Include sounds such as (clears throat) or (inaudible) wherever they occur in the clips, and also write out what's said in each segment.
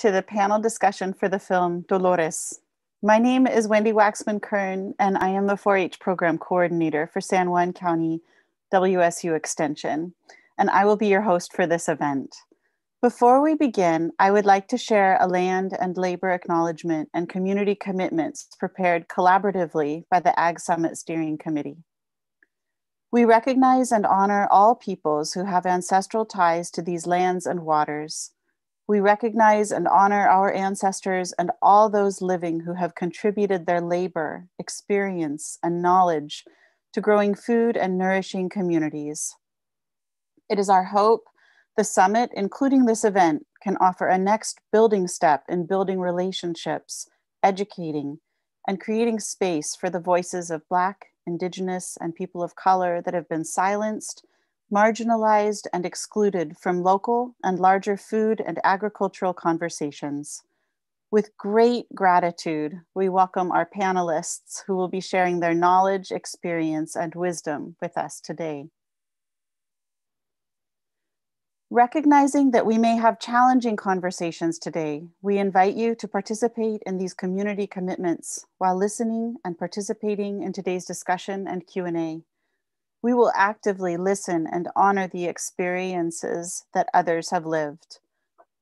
to the panel discussion for the film Dolores. My name is Wendy Waxman Kern, and I am the 4 H program coordinator for San Juan County WSU Extension, and I will be your host for this event. Before we begin, I would like to share a land and labor acknowledgement and community commitments prepared collaboratively by the Ag Summit Steering Committee. We recognize and honor all peoples who have ancestral ties to these lands and waters. We recognize and honor our ancestors and all those living who have contributed their labor, experience, and knowledge to growing food and nourishing communities. It is our hope the summit, including this event, can offer a next building step in building relationships, educating, and creating space for the voices of Black, Indigenous, and people of color that have been silenced, marginalized, and excluded from local and larger food and agricultural conversations. With great gratitude, we welcome our panelists who will be sharing their knowledge, experience, and wisdom with us today. Recognizing that we may have challenging conversations today, we invite you to participate in these community commitments while listening and participating in today's discussion and Q&A. We will actively listen and honor the experiences that others have lived.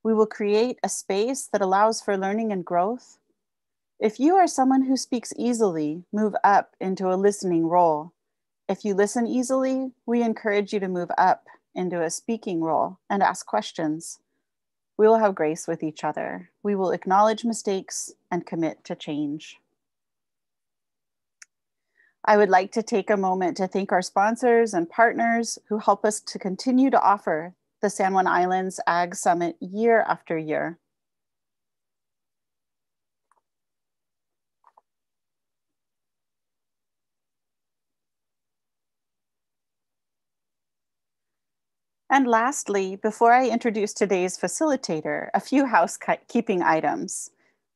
We will create a space that allows for learning and growth. If you are someone who speaks easily, move up into a listening role. If you listen easily, we encourage you to move up into a speaking role and ask questions. We will have grace with each other. We will acknowledge mistakes and commit to change. I would like to take a moment to thank our sponsors and partners who help us to continue to offer the San Juan Islands Ag Summit year after year. And lastly, before I introduce today's facilitator, a few housekeeping items.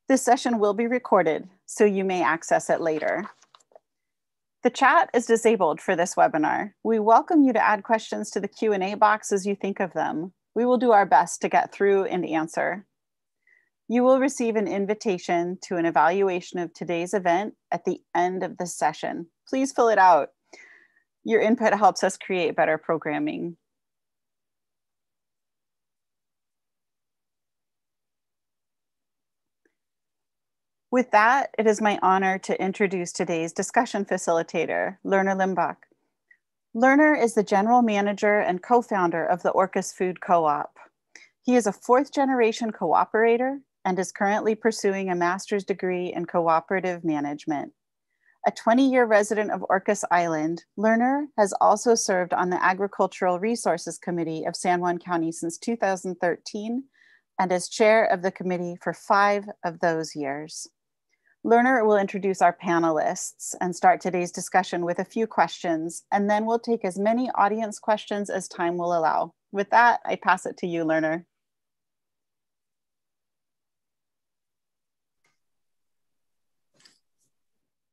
This session will be recorded, so you may access it later. The chat is disabled for this webinar. We welcome you to add questions to the Q&A box as you think of them. We will do our best to get through and answer. You will receive an invitation to an evaluation of today's event at the end of the session. Please fill it out. Your input helps us create better programming. With that, it is my honor to introduce today's discussion facilitator, Lerner Limbach. Lerner is the general manager and co-founder of the Orcas Food Co-op. He is a fourth generation cooperator and is currently pursuing a master's degree in cooperative management. A 20 year resident of Orcas Island, Lerner has also served on the Agricultural Resources Committee of San Juan County since 2013 and as chair of the committee for five of those years. Lerner will introduce our panelists and start today's discussion with a few questions, and then we'll take as many audience questions as time will allow. With that, I pass it to you, Lerner.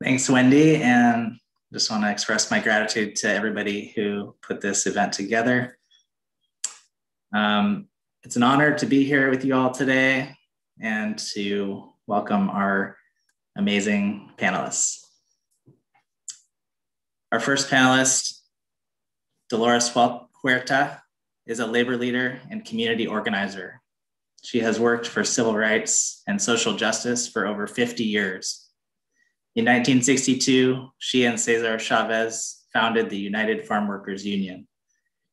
Thanks, Wendy, and just want to express my gratitude to everybody who put this event together. Um, it's an honor to be here with you all today and to welcome our amazing panelists. Our first panelist, Dolores Huerta, is a labor leader and community organizer. She has worked for civil rights and social justice for over 50 years. In 1962, she and Cesar Chavez founded the United Farm Workers Union.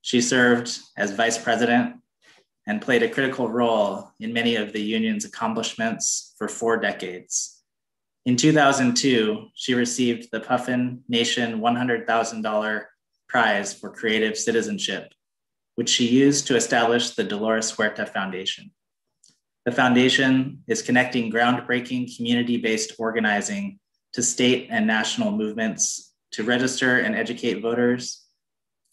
She served as vice president and played a critical role in many of the union's accomplishments for four decades. In 2002, she received the Puffin Nation $100,000 prize for creative citizenship, which she used to establish the Dolores Huerta Foundation. The foundation is connecting groundbreaking community based organizing to state and national movements to register and educate voters,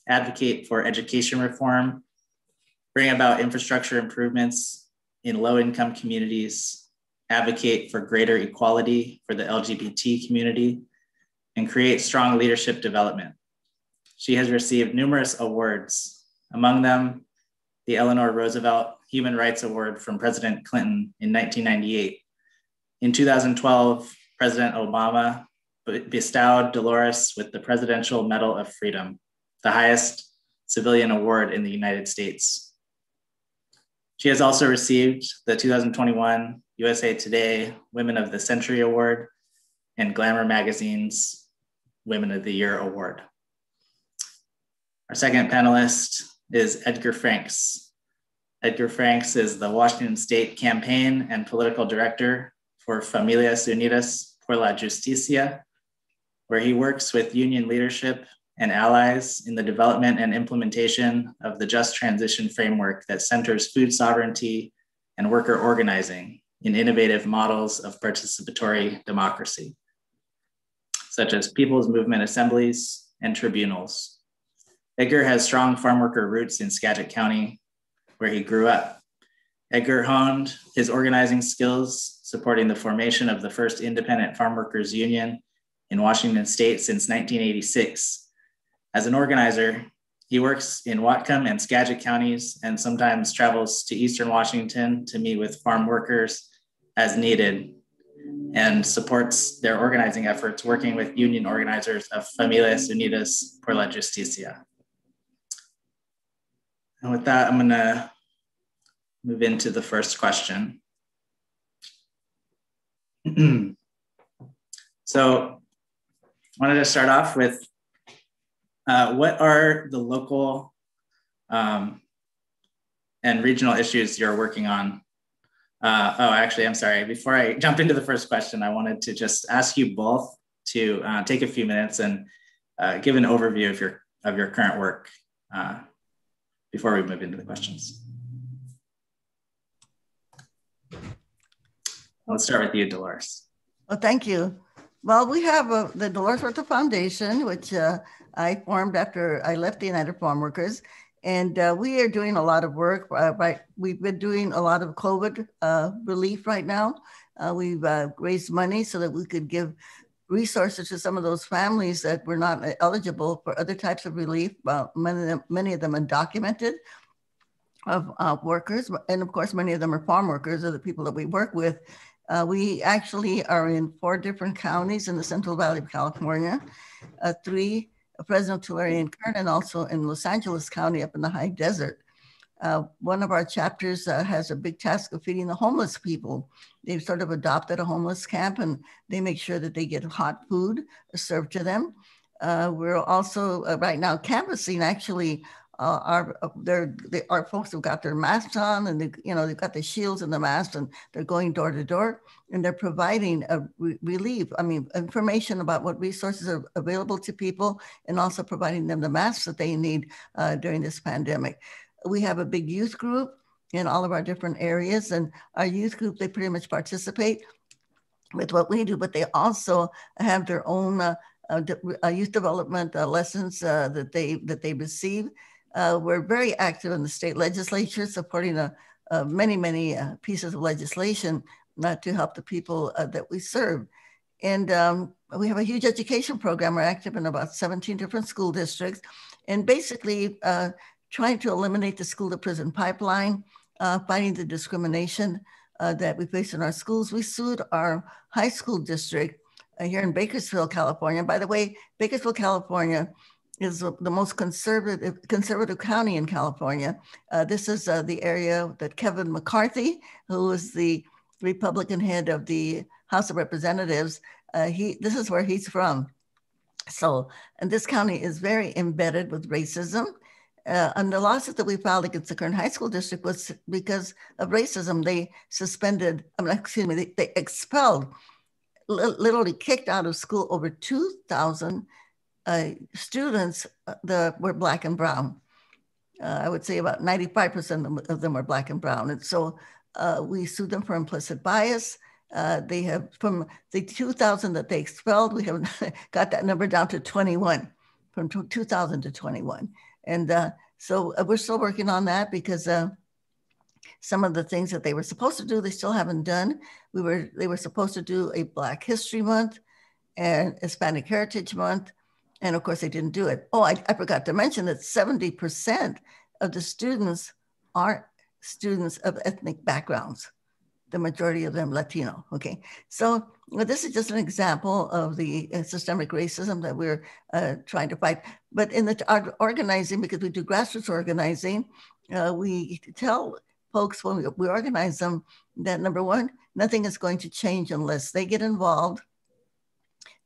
advocate for education reform, bring about infrastructure improvements in low income communities, advocate for greater equality for the LGBT community, and create strong leadership development. She has received numerous awards, among them the Eleanor Roosevelt Human Rights Award from President Clinton in 1998. In 2012, President Obama bestowed Dolores with the Presidential Medal of Freedom, the highest civilian award in the United States. She has also received the 2021 USA Today Women of the Century Award and Glamour Magazine's Women of the Year Award. Our second panelist is Edgar Franks. Edgar Franks is the Washington State Campaign and Political Director for Familias Unidas por la Justicia, where he works with union leadership and allies in the development and implementation of the Just Transition Framework that centers food sovereignty and worker organizing in innovative models of participatory democracy, such as people's movement assemblies and tribunals. Edgar has strong farm worker roots in Skagit County, where he grew up. Edgar honed his organizing skills, supporting the formation of the first independent farm workers union in Washington state since 1986 as an organizer, he works in Whatcom and Skagit counties and sometimes travels to Eastern Washington to meet with farm workers as needed and supports their organizing efforts working with union organizers of Familias Unidas por la Justicia. And with that, I'm gonna move into the first question. (clears throat) so I wanted to start off with uh, what are the local um, and regional issues you're working on? Uh, oh, actually, I'm sorry. Before I (laughs) jump into the first question, I wanted to just ask you both to uh, take a few minutes and uh, give an overview of your of your current work uh, before we move into the questions. Let's start with you, Dolores. Well, thank you. Well, we have uh, the Dolores Huerta Foundation, which uh, I formed after I left the United Farm Workers. And uh, we are doing a lot of work. Uh, right, we've been doing a lot of COVID uh, relief right now. Uh, we've uh, raised money so that we could give resources to some of those families that were not eligible for other types of relief. many, of them, many of them undocumented of uh, workers. And of course, many of them are farm workers or the people that we work with. we actually are in four different counties in the Central Valley of California, three President Kern, and also in Los Angeles County up in the high desert. Uh, one of our chapters uh, has a big task of feeding the homeless people. They've sort of adopted a homeless camp and they make sure that they get hot food served to them. Uh, we're also uh, right now canvassing actually uh, our uh, they're, they, our folks have got their masks on and they, you know they've got the shields and the masks and they're going door to door and they're providing a re- relief i mean information about what resources are available to people and also providing them the masks that they need uh, during this pandemic. We have a big youth group in all of our different areas and our youth group they pretty much participate with what we do but they also have their own uh, uh, uh youth development uh, lessons uh, that they that they receive uh, we're very active in the state legislature, supporting a, a many, many uh, pieces of legislation not to help the people uh, that we serve. And um, we have a huge education program. We're active in about 17 different school districts and basically uh, trying to eliminate the school to prison pipeline, uh, fighting the discrimination that we face in our schools. We sued our high school district here in Bakersfield, California. By the way, Bakersfield, California is the most conservative conservative county in California. Uh, this is uh, the area that Kevin McCarthy, who is the Republican head of the House of Representatives, uh, he this is where he's from. So, and this county is very embedded with racism. Uh, and the lawsuit that we filed against the Kern High School District was because of racism. They suspended, I mean, excuse me, they, they expelled, literally kicked out of school over 2,000 uh, students uh, the, were black and brown. Uh, I would say about 95% of them, are black and brown. And so uh, we sued them for implicit bias. Uh, they have, from the 2000 that they expelled, we have (laughs) got that number down to 21, from 2000 to 21. And so we're still working on that because some of the things that they were supposed to do, they still haven't done. We were, they were supposed to do a Black History Month and Hispanic Heritage Month and of course, they didn't do it. Oh, I, I forgot to mention that 70% of the students are students of ethnic backgrounds, the majority of them Latino. Okay, so well, this is just an example of the uh, systemic racism that we're uh, trying to fight. But in the our organizing, because we do grassroots organizing, uh, we tell folks when we, we organize them that number one, nothing is going to change unless they get involved.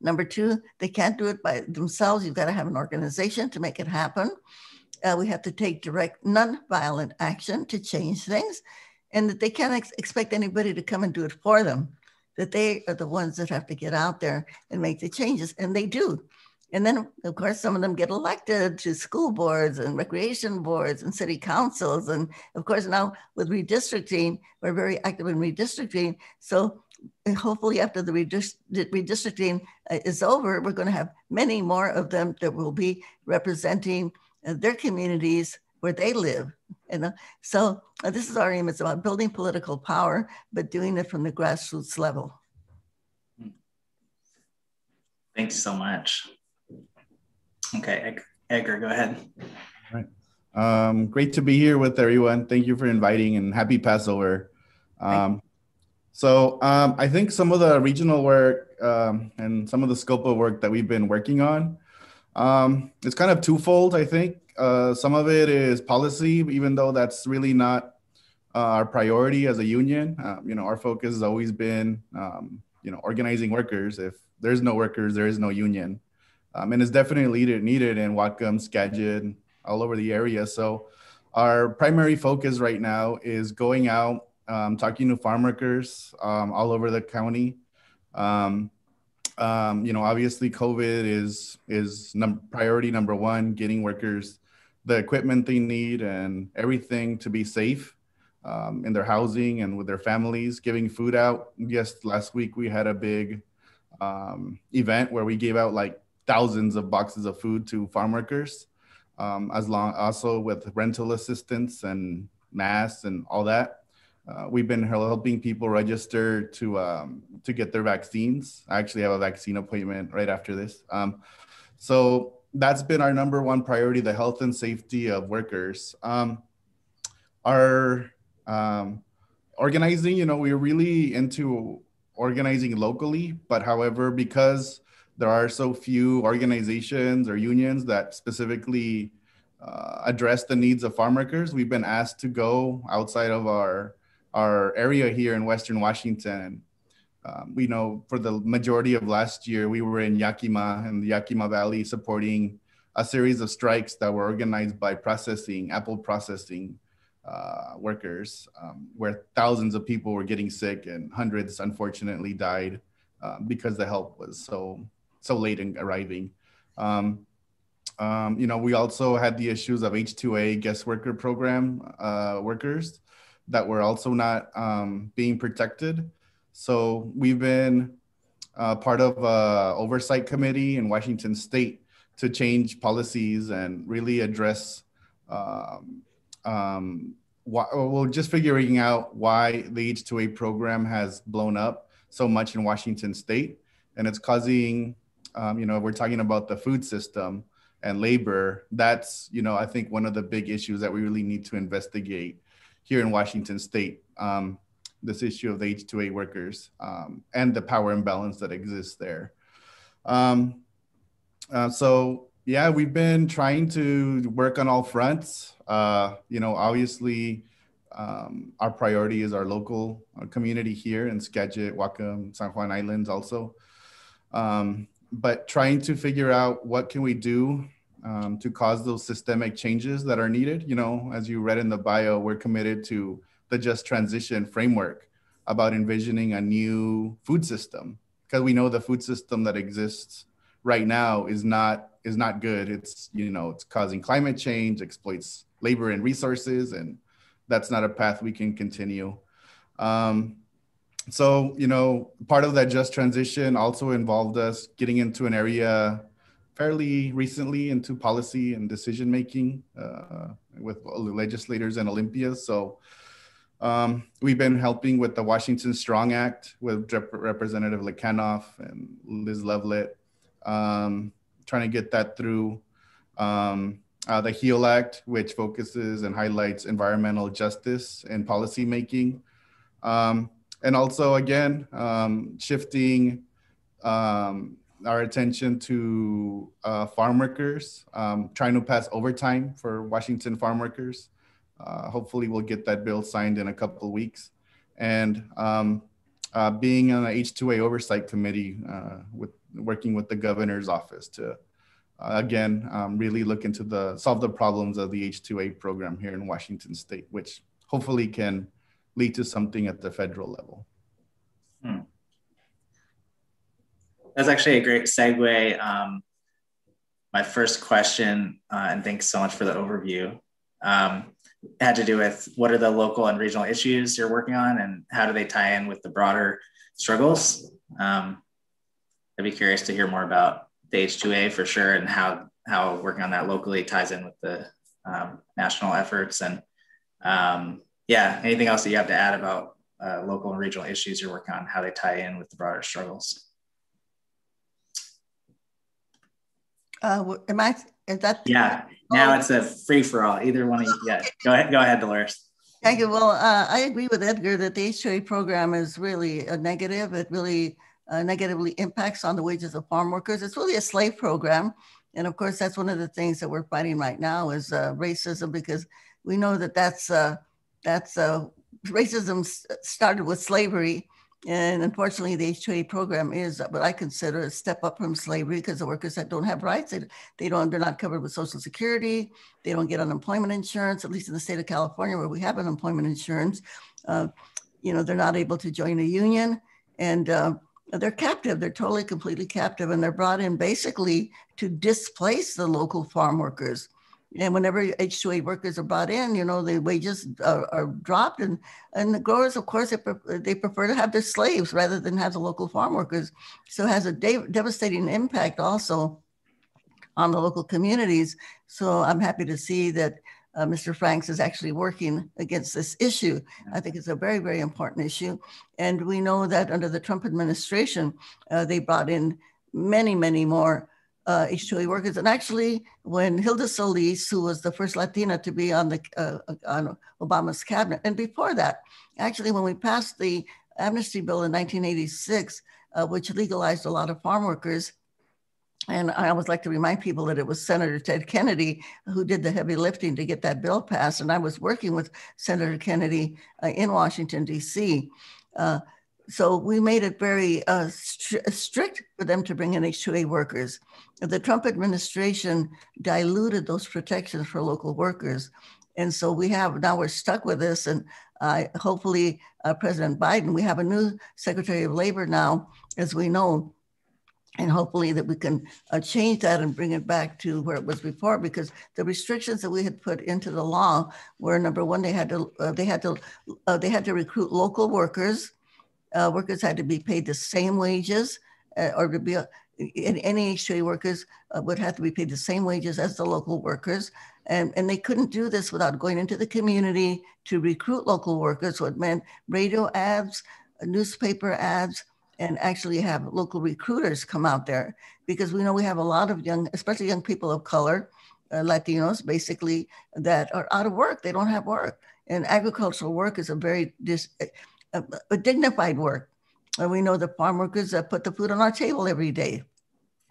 Number two, they can't do it by themselves. You've got to have an organization to make it happen. Uh, we have to take direct, non-violent action to change things, and that they can't ex- expect anybody to come and do it for them that they are the ones that have to get out there and make the changes, and they do. And then, of course, some of them get elected to school boards and recreation boards and city councils. And of course, now with redistricting, we're very active in redistricting. So hopefully, after the redistricting uh, is over, we're going to have many more of them that will be representing uh, their communities where they live. You know? So uh, this is our aim. It's about building political power, but doing it from the grassroots level. Thanks so much. Okay, Edgar, go ahead. All right. Um, great to be here with everyone. Thank you for inviting and happy Passover. Um, so um, I think some of the regional work um, and some of the scope of work that we've been working on, um, it's kind of twofold, I think. Uh, some of it is policy, even though that's really not uh, our priority as a union. Um, you know, our focus has always been, um, you know, organizing workers. If there's no workers, there is no union. Um, and it's definitely needed, needed in Whatcom, Skagit, all over the area. So our primary focus right now is going out, um, talking to farm workers um, all over the county. Um, um, you know, obviously COVID is is num- priority number one, getting workers the equipment they need and everything to be safe um, in their housing and with their families, giving food out. Yes, last week we had a big um, event where we gave out like thousands of boxes of food to farm workers, um, as long also with rental assistance and masks and all that. Uh, we've been helping people register to um, to get their vaccines. I actually have a vaccine appointment right after this. Um, so that's been our number one priority the health and safety of workers um, our um, organizing you know we're really into organizing locally but however because there are so few organizations or unions that specifically uh, address the needs of farm workers we've been asked to go outside of our our area here in western washington um, we know for the majority of last year, we were in Yakima and the Yakima Valley supporting a series of strikes that were organized by processing, apple processing uh, workers, um, where thousands of people were getting sick and hundreds, unfortunately, died uh, because the help was so so late in arriving. Um, um, you know, we also had the issues of H-2A guest worker program uh, workers that were also not um, being protected. So we've been uh, part of a oversight committee in Washington State to change policies and really address. Um, um, why, well, just figuring out why the H2A program has blown up so much in Washington State, and it's causing, um, you know, we're talking about the food system and labor. That's, you know, I think one of the big issues that we really need to investigate here in Washington State. Um, this issue of the H2A workers um, and the power imbalance that exists there. Um, uh, so yeah, we've been trying to work on all fronts. Uh, you know, obviously, um, our priority is our local our community here in Skagit, Whatcom, San Juan Islands also. Um, but trying to figure out what can we do um, to cause those systemic changes that are needed. You know, as you read in the bio, we're committed to the just transition framework about envisioning a new food system because we know the food system that exists right now is not is not good it's you know it's causing climate change exploits labor and resources and that's not a path we can continue um, so you know part of that just transition also involved us getting into an area fairly recently into policy and decision making uh, with legislators and olympia so um, we've been helping with the Washington Strong Act with Rep- Representative Lekanoff and Liz Lovelett, um, trying to get that through. Um, uh, the HEAL Act, which focuses and highlights environmental justice and policymaking. Um, and also, again, um, shifting um, our attention to uh, farm workers, um, trying to pass overtime for Washington farm workers. Uh, hopefully, we'll get that bill signed in a couple weeks. And um, uh, being on the H2A oversight committee uh, with working with the governor's office to, uh, again, um, really look into the solve the problems of the H2A program here in Washington State, which hopefully can lead to something at the federal level. Hmm. That's actually a great segue. Um, my first question, uh, and thanks so much for the overview, um, had to do with what are the local and regional issues you're working on and how do they tie in with the broader struggles? Um, I'd be curious to hear more about the H2A for sure and how, how working on that locally ties in with the um, national efforts. And um, yeah, anything else that you have to add about uh, local and regional issues you're working on, how they tie in with the broader struggles? Uh, am I? Is that? Yeah. Now oh. it's a free for all. Either one of you. Yeah. Go ahead. Go ahead, Dolores. Thank you. Well, uh, I agree with Edgar that the H2A program is really a negative. It really uh, negatively impacts on the wages of farm workers. It's really a slave program. And of course, that's one of the things that we're fighting right now is uh, racism because we know that that's, uh, that's uh, racism started with slavery and unfortunately, the H-2A program is what I consider a step up from slavery because the workers that don't have rights, they, they don't, they're not covered with Social Security. They don't get unemployment insurance, at least in the state of California where we have unemployment insurance. Uh, you know, they're not able to join a union and uh, they're captive. They're totally, completely captive. And they're brought in basically to displace the local farm workers and whenever H2A workers are brought in, you know, the wages are, are dropped. And, and the growers, of course, they, pre- they prefer to have their slaves rather than have the local farm workers. So it has a de- devastating impact also on the local communities. So I'm happy to see that uh, Mr. Franks is actually working against this issue. I think it's a very, very important issue. And we know that under the Trump administration, uh, they brought in many, many more uh, H2A workers. And actually, when Hilda Solis, who was the first Latina to be on the uh, on Obama's cabinet, and before that, actually, when we passed the amnesty bill in 1986, uh, which legalized a lot of farm workers. And I always like to remind people that it was Senator Ted Kennedy who did the heavy lifting to get that bill passed. And I was working with Senator Kennedy uh, in Washington, D.C. Uh, so we made it very uh, stri- strict for them to bring in H2A workers. The Trump administration diluted those protections for local workers. And so we have, now we're stuck with this. And uh, hopefully, uh, President Biden, we have a new Secretary of Labor now, as we know, and hopefully that we can uh, change that and bring it back to where it was before because the restrictions that we had put into the law were number one they had to uh, they had to uh, they had to recruit local workers uh, workers had to be paid the same wages uh, or to be uh, any H2A workers uh, would have to be paid the same wages as the local workers. And, and they couldn't do this without going into the community to recruit local workers, what meant radio ads, newspaper ads, and actually have local recruiters come out there because we know we have a lot of young, especially young people of color, uh, Latinos basically, that are out of work. They don't have work. And agricultural work is a very dis, a, a dignified work. And we know the farm workers that put the food on our table every day.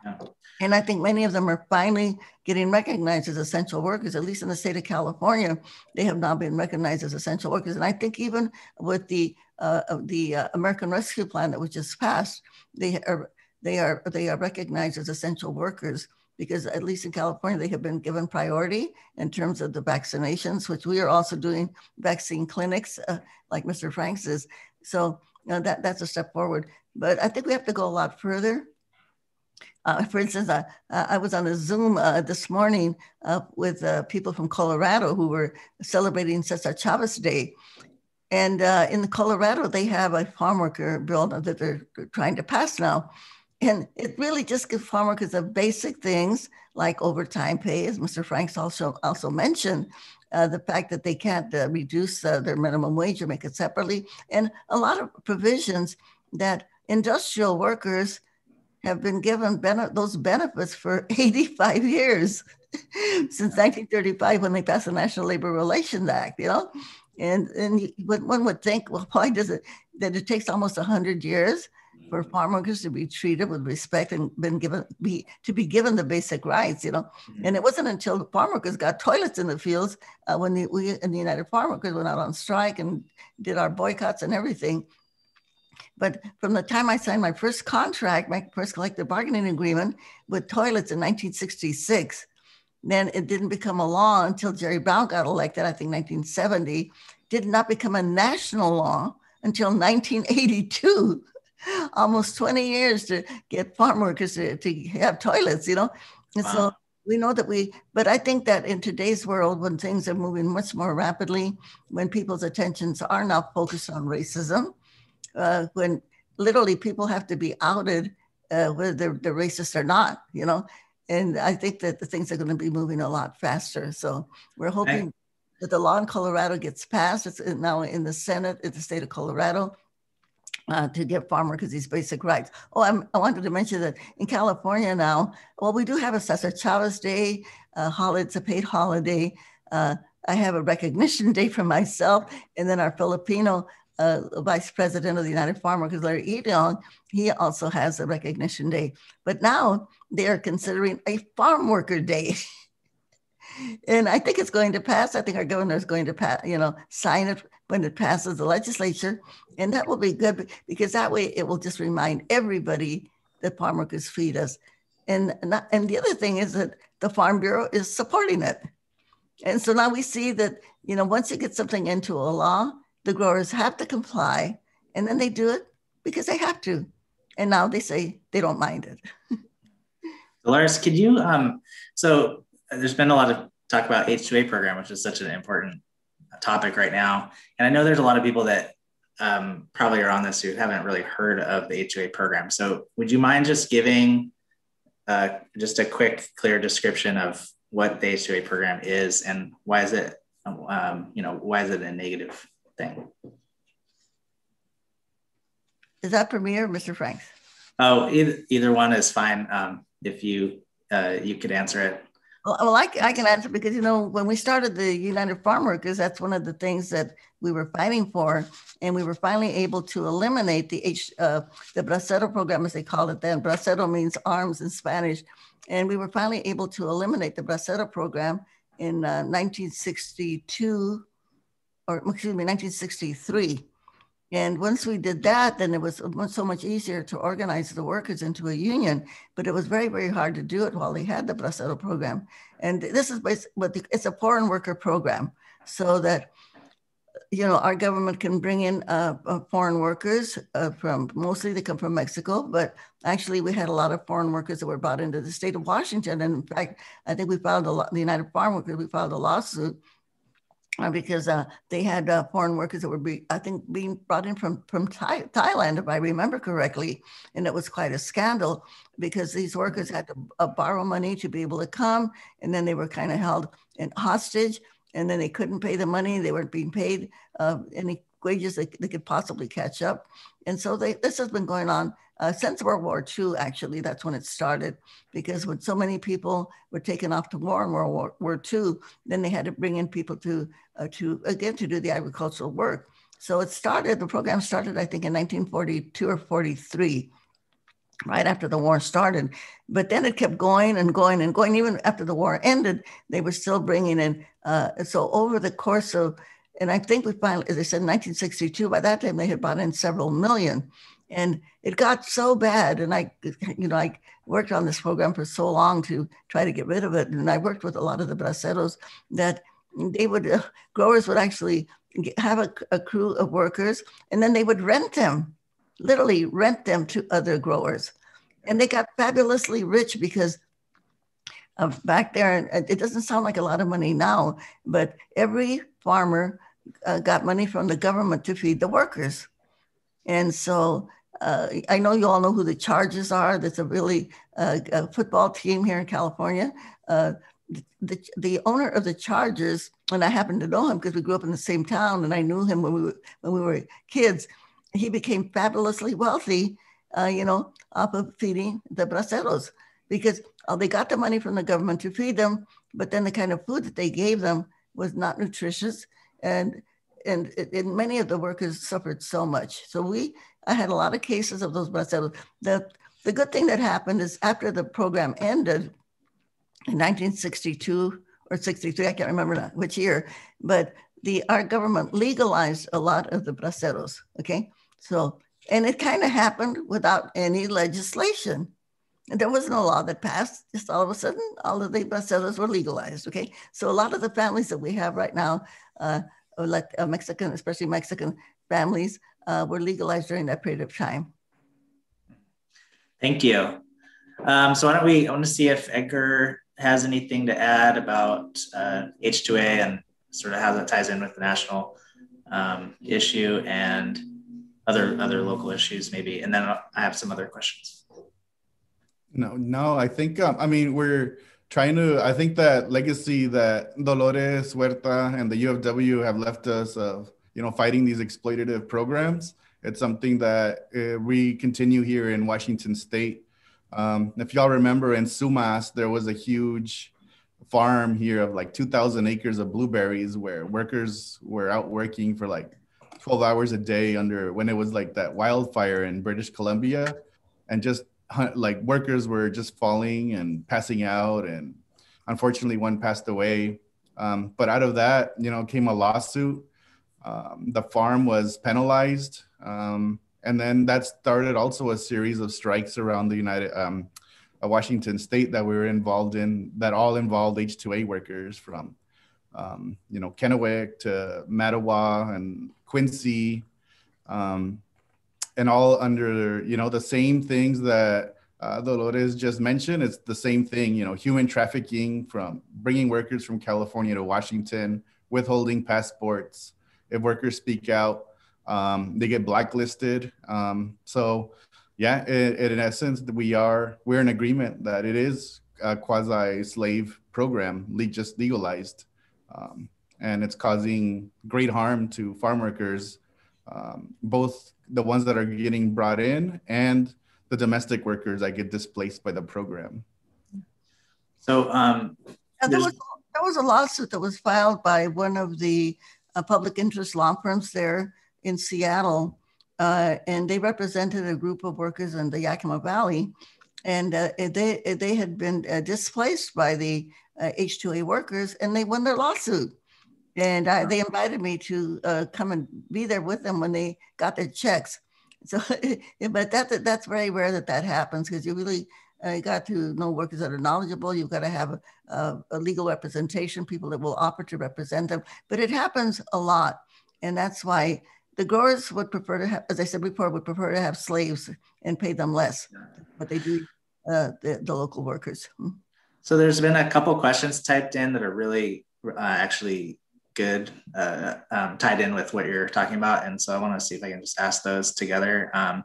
Yeah. And I think many of them are finally getting recognized as essential workers, at least in the state of California. They have now been recognized as essential workers. And I think even with the uh, the uh, American Rescue Plan that was just passed, they are they are they are recognized as essential workers because at least in California, they have been given priority in terms of the vaccinations, which we are also doing vaccine clinics uh, like Mr. Franks is. So you know, that, that's a step forward. But I think we have to go a lot further. Uh, for instance, uh, I was on a Zoom uh, this morning uh, with uh, people from Colorado who were celebrating Cesar Chavez Day. And uh, in Colorado, they have a farm worker bill that they're trying to pass now. And it really just gives workers the basic things like overtime pay, as Mr. Franks also, also mentioned, uh, the fact that they can't uh, reduce uh, their minimum wage or make it separately, and a lot of provisions that industrial workers have been given those benefits for (laughs) 85 years. (laughs) since 1935 when they passed the National Labor Relations Act, you know? And, and one would think, well, (laughs) why does it, that it takes almost 100 years for farm workers to be treated with respect and been given be to be given the basic rights, you know. Mm-hmm. And it wasn't until the farm workers got toilets in the fields uh, when the, we in the United Farm Workers went out on strike and did our boycotts and everything. But from the time I signed my first contract, my first collective bargaining agreement with toilets in 1966, then it didn't become a law until Jerry Brown got elected, I think 1970, did not become a national law until 1982 almost 20 years to get farm workers to, to have toilets, you know? And wow. so we know that we, but I think that in today's world, when things are moving much more rapidly, when people's attentions are now focused on racism, uh, when literally people have to be outed uh, whether they're, they're racist or not, you know? And I think that the things are going to be moving a lot faster. So we're hoping that the law in Colorado gets passed. It's now in the Senate in the state of Colorado uh, to give farm workers these basic rights. Oh, I'm, i wanted to mention that in California now, well, we do have a Cesar Chavez Day, uh, holiday, it's a paid holiday. Uh, I have a recognition (laughs) day for myself, and then our Filipino uh, Vice President of the United Farm Workers, Larry Itliong, he also has a recognition day. But now they are considering a farm worker day. (laughs) and I think it's going to pass. I think our governor is going to pass, you know, sign it when it passes the legislature. And that will be good because that way it will just remind everybody that farm workers feed us. And, and the other thing is that the Farm Bureau is supporting it. And so now we see that, you know, once you get something into a law, the growers have to comply and then they do it because they have to. And now they say they don't mind it. (laughs) Dolores, could you, um, so there's been a lot of talk about H2A program, which is such an important topic right now. And I know there's a lot of people that um, probably are on this who haven't really heard of the H2A program. So would you mind just giving uh, just a quick, clear description of what the H2A program is and why is it, um, you know, why is it a negative thing? Is that for me or Mr. Franks? Oh, either, either one is fine. Um, if you uh, you could answer it. Well, I, I can answer because, you know, when we started the United Farm Workers, that's one of the things that we were fighting for. And we were finally able to eliminate the H, uh, the Bracero program, as they called it then. Bracero means arms in Spanish. And we were finally able to eliminate the Bracero program in uh, 1962, or excuse me, 1963. And once we did that, then it was so much easier to organize the workers into a union. But it was very, very hard to do it while they had the Bracero program. And this is basically, it's a foreign worker program so that, you know, our government can bring in uh, uh, foreign workers uh, from, mostly they come from Mexico, but actually we had a lot of foreign workers that were brought into the state of Washington. And in fact, I think we filed a, the United Farm Workers, we filed a lawsuit because uh, they had uh, foreign workers that were, be, I think, being brought in from from Thai, Thailand, if I remember correctly, and it was quite a scandal because these workers had to uh, borrow money to be able to come, and then they were kind of held in hostage, and then they couldn't pay the money; they weren't being paid uh, any wages they, they could possibly catch up, and so they, this has been going on uh, since World War II, actually, that's when it started. Because when so many people were taken off to war in World War, II, then they had to bring in people to, uh, to again, to do the agricultural work. So it started, the program started, I think, in 1942 or 43, right after the war started. But then it kept going and going and going. Even after the war ended, they were still bringing in. Uh, so over the course of, and I think we finally, as I said, 1962, by that time they had brought in several million. And it got so bad. And I, you know, I worked on this program for so long to try to get rid of it. And I worked with a lot of the braceros that they would, uh, growers would actually have a, a crew of workers and then they would rent them, literally rent them to other growers. And they got fabulously rich because of back there, it doesn't sound like a lot of money now, but every farmer uh, got money from the government to feed the workers. And so uh, I know you all know who the Chargers are. That's a really uh, a football team here in California. Uh, the, the owner of the Chargers, and I happen to know him because we grew up in the same town, and I knew him when we were, when we were kids. He became fabulously wealthy, uh, you know, off of feeding the braceros. because uh, they got the money from the government to feed them, but then the kind of food that they gave them was not nutritious, and and, and many of the workers suffered so much. So we, I had a lot of cases of those braceros. The the good thing that happened is after the program ended in 1962 or 63, I can't remember which year, but the our government legalized a lot of the braceros. Okay, so and it kind of happened without any legislation. And there was no law that passed. Just all of a sudden, all of the braceros were legalized. Okay, so a lot of the families that we have right now, uh, like uh, Mexican, especially Mexican families, uh, were legalized during that period of time. Thank you. Um, so why don't we? I want to see if Edgar has anything to add about uh, H2A and sort of how that ties in with the national um, issue and other other local issues, maybe. And then I have some other questions. No, no, I think um, I mean we're trying to. I think that legacy that Dolores Huerta and the UFW have left us of you know fighting these exploitative programs. It's something that uh, we continue here in Washington State. Um, if y'all remember in Sumas, there was a huge farm here of like 2,000 acres of blueberries where workers were out working for like 12 hours a day under when it was like that wildfire in British Columbia. And just like workers were just falling and passing out. And unfortunately, one passed away. Um, but out of that, you know, came a lawsuit. Um, the farm was penalized. Um, and then that started also a series of strikes around the United, um, Washington State that we were involved in that all involved H2A workers from, um, you know, Kennewick to Mattawa and Quincy, um, and all under, you know, the same things that uh, Dolores just mentioned. It's the same thing, you know, human trafficking from bringing workers from California to Washington, withholding passports. If workers speak out, um, they get blacklisted. Um, so yeah, it, it, in essence, we are we're in agreement that it is a quasi slave program, just legalized, um, and it's causing great harm to farm workers, um, both the ones that are getting brought in and the domestic workers that get displaced by the program. So um, there was there was a lawsuit that was filed by one of the uh, public interest law firms there in Seattle uh, and they represented a group of workers in the Yakima Valley, and uh, they they had been uh, displaced by the H2A uh, workers, and they won their lawsuit. And I, they invited me to uh, come and be there with them when they got their checks. (laughs) So, but that that's very rare that that happens because you really uh, got to know workers that are knowledgeable. You've got to have a, a, legal representation, people that will offer to represent them. But it happens a lot, and that's why the growers would prefer to have, as I said before, would prefer to have slaves and pay them less, but they do uh, the, the, local workers. Hmm. So there's been a couple questions typed in that are really uh, actually good, uh, um, tied in with what you're talking about. And so I want to see if I can just ask those together. Um,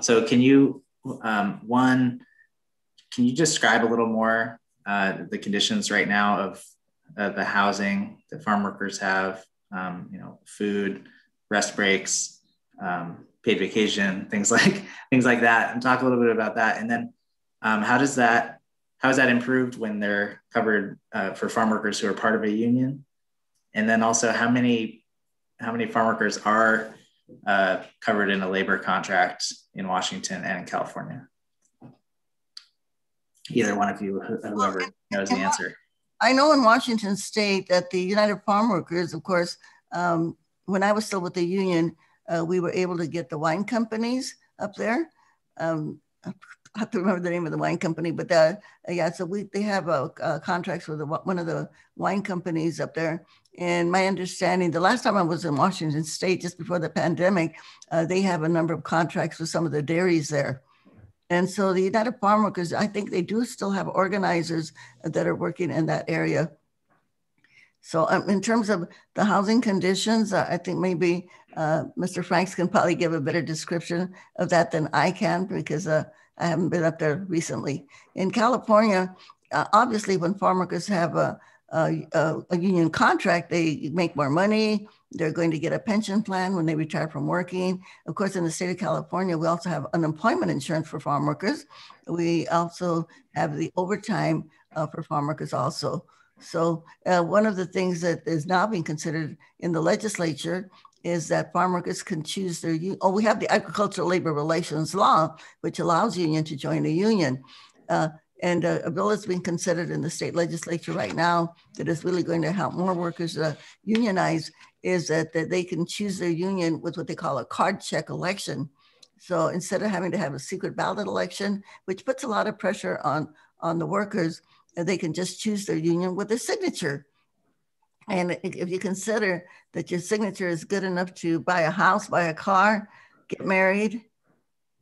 so can you, um, one, can you describe a little more uh, the conditions right now of the housing that farm workers have, um, you know, food, rest breaks, um, paid vacation, (laughs) things like things like that, and talk a little bit about that. And then um, how does that how is that improved when they're covered uh, for farm workers who are part of a union? And then also how many how many farm workers are uh, covered in a labor contract in Washington and in California? Either one of you, whoever knows the answer. I know in Washington State that the United Farm Workers, of course, um, when I was still with the union, uh, we were able to get the wine companies up there. Um, I have to remember the name of the wine company, but uh, yeah, so we they have a, a contracts with the, one of the wine companies up there. And my understanding, the last time I was in Washington State, just before the pandemic, uh, they have a number of contracts with some of the dairies there. And so the United Farm Workers, I think they do still have organizers that are working in that area. So um, in terms of the housing conditions, uh, I think maybe uh, Mr. Franks can probably give a better description of that than I can because uh, I haven't been up there recently. In California, uh, obviously when farm workers have a, a union contract, they make more money. They're going to get a pension plan when they retire from working. Of course, in the state of California, we also have unemployment insurance for farm workers. We also have the overtime uh, for farm workers also. So uh, one of the things that is now being considered in the legislature is that farm workers can choose their. Oh, we have the agricultural labor relations law, which allows union to join a union. Uh, and uh, a bill is being considered in the state legislature right now that is really going to help more workers uh, unionize is that, that they can choose their union with what they call a card check election. So instead of having to have a secret ballot election, which puts a lot of pressure on, on the workers, they can just choose their union with a signature. And if you consider that your signature is good enough to buy a house, buy a car, get married,